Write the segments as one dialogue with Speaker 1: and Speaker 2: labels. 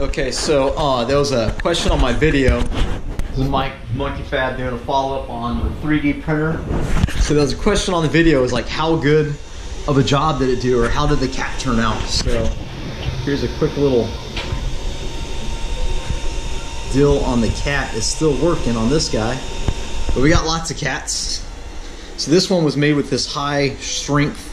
Speaker 1: Okay, so uh, there was a question on my video. This is Mike Monkey Fab doing a follow up on the 3D printer. So there was a question on the video is like how good of a job did it do or how did the cat turn out? So here's a quick little deal on the cat. It's still working on this guy. But we got lots of cats. So this one was made with this high strength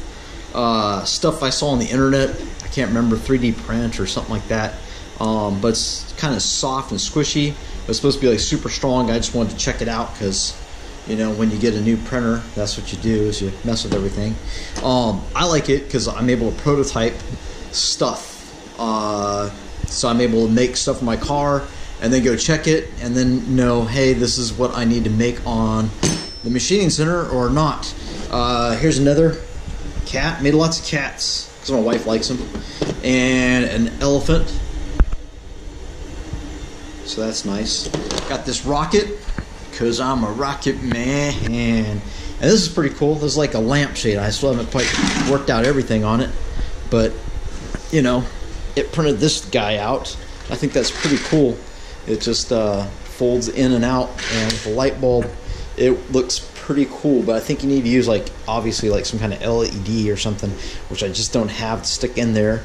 Speaker 1: uh, stuff I saw on the internet. I can't remember 3D print or something like that. Um, but it's kind of soft and squishy. It's supposed to be like super strong. I just wanted to check it out because you know when you get a new printer, that's what you do is you mess with everything. Um, I like it because I'm able to prototype stuff. Uh, so I'm able to make stuff in my car and then go check it and then know, hey, this is what I need to make on the machining center or not. Uh, here's another cat. Made lots of cats because my wife likes them. And an elephant so that's nice. Got this rocket, because I'm a rocket man. And this is pretty cool. This is like a lampshade. I still haven't quite worked out everything on it, but you know, it printed this guy out. I think that's pretty cool. It just uh, folds in and out, and with a light bulb, it looks pretty cool. But I think you need to use like obviously like some kind of LED or something, which I just don't have to stick in there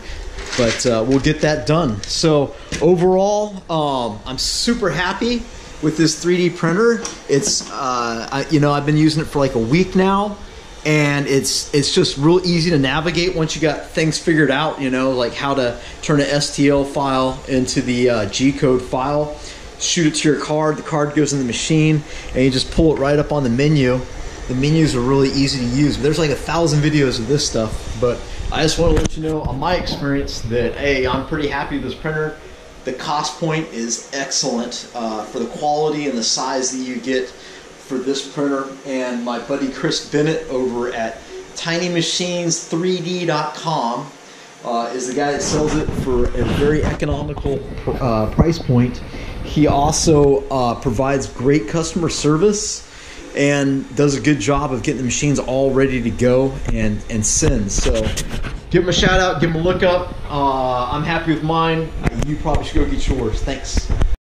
Speaker 1: but uh, we'll get that done. So overall, um, I'm super happy with this 3D printer. It's uh, I, you know I've been using it for like a week now, and it's it's just real easy to navigate once you got things figured out. You know like how to turn an STL file into the uh, G code file. Shoot it to your card. The card goes in the machine, and you just pull it right up on the menu. The menus are really easy to use. There's like a thousand videos of this stuff, but I just want to let you know on my experience that, hey, I'm pretty happy with this printer. The cost point is excellent uh, for the quality and the size that you get for this printer. And my buddy Chris Bennett over at tinymachines3d.com uh, is the guy that sells it for a very economical uh, price point. He also uh, provides great customer service and does a good job of getting the machines all ready to go and, and send. So give him a shout out, give him a look up. Uh, I'm happy with mine. You probably should go get yours. Thanks.